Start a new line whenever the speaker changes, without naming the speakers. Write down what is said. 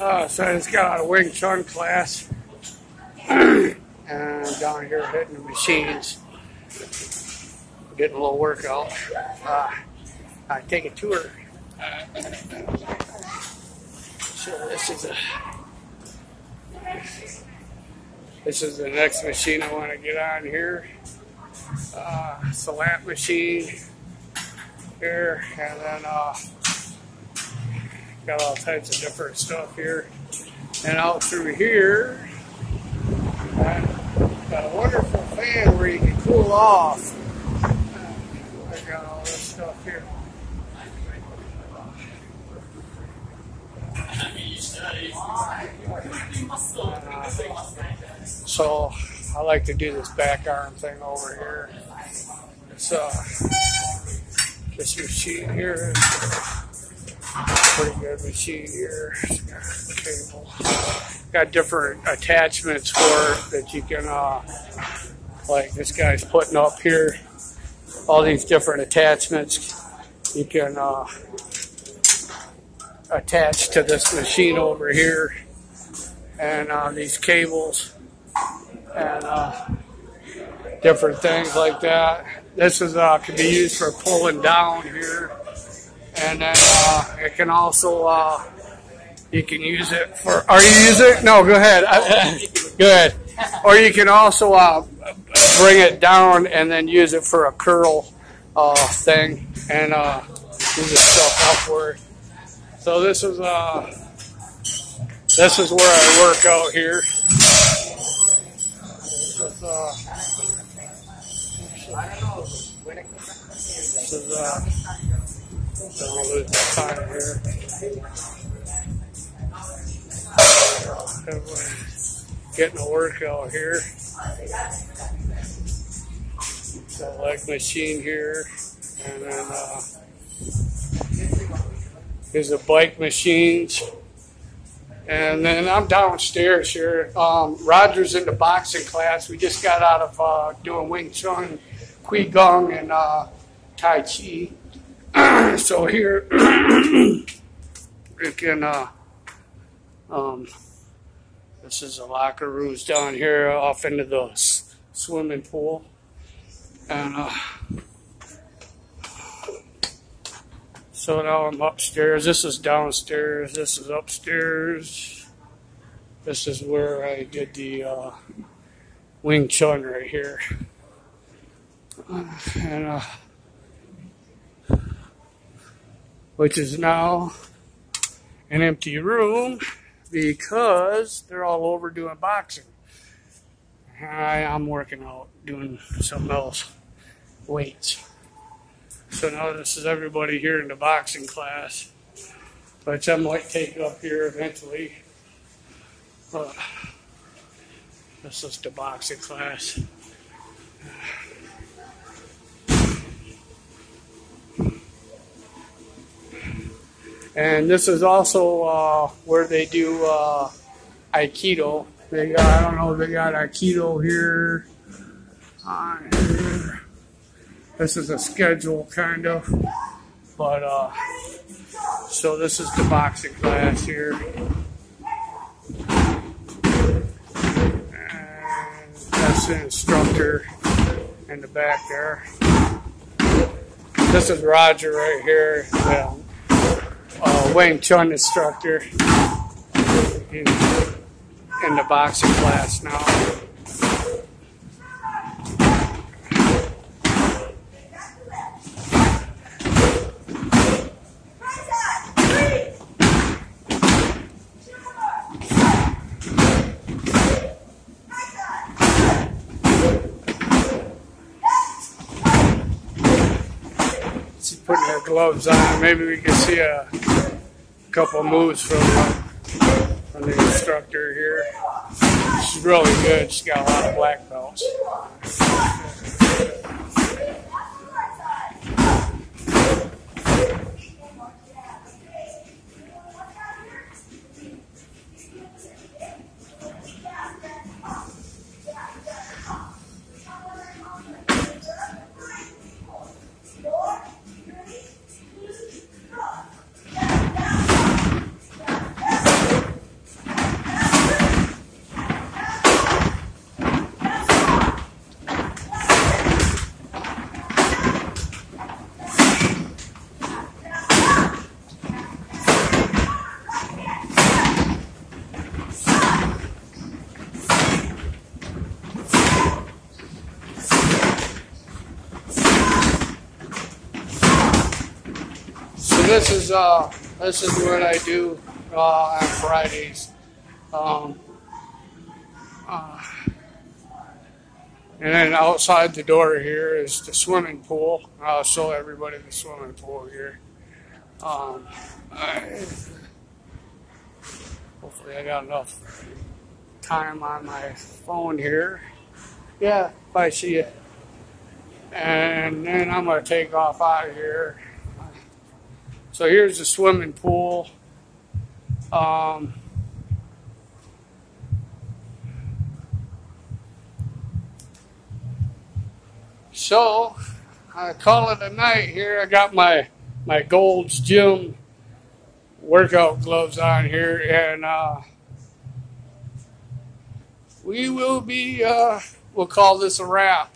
Uh, so I just got out of Wing Chun class. and down here hitting the machines. Getting a little workout. Uh, I take a tour. So this is a this is the next machine I want to get on here. Uh, it's a lamp machine here, and then uh, got all types of different stuff here. And out through here, got a wonderful fan where you can cool off. I got all this stuff here. So I like to do this back arm thing over here. It's uh, this machine here is pretty good machine here. It's got cable. Got different attachments for it that you can uh, like this guy's putting up here. All these different attachments you can uh, attach to this machine over here and uh, these cables and uh, different things like that. This is uh, can be used for pulling down here, and then uh, it can also uh, you can use it for. Are you using it? No, go ahead. go ahead. Or you can also uh, bring it down and then use it for a curl uh, thing and uh, move stuff upward. So this is uh, this is where I work out here. This is, uh, this is, uh, don't lose my time here. Everybody's getting a workout here. Got leg machine here, and then uh, here's the bike machines. And then I'm downstairs here. Um, Roger's in the boxing class. We just got out of uh, doing Wing Chun, Kui Gong, and uh, Tai Chi. so here we can. Uh, um, this is the locker rooms down here off into the swimming pool, and uh, So now I'm upstairs. This is downstairs. This is upstairs. This is where I did the uh, Wing Chun right here. And uh, which is now an empty room because they're all over doing boxing. I, I'm working out, doing something else, weights. So now this is everybody here in the boxing class, which I might take up here eventually. But this is the boxing class. And this is also uh, where they do uh, Aikido. They got, I don't know, if they got Aikido here. Here. This is a schedule, kind of. But, uh, so this is the boxing class here. And that's the instructor in the back there. This is Roger right here, the uh, Wing Chun instructor. He's in the boxing class now. Putting her gloves on. Maybe we can see a couple moves from, uh, from the instructor here. She's really good. She's got a lot of black belts. Is uh, this is what I do uh, on Fridays. Um, uh, and then outside the door here is the swimming pool. I'll show everybody the swimming pool here. Um, I, hopefully, I got enough time on my phone here. Yeah, if I see it. And then I'm going to take off out of here. So here's the swimming pool. Um, so I call it a night here. I got my my Gold's Gym workout gloves on here, and uh, we will be. Uh, we'll call this a wrap.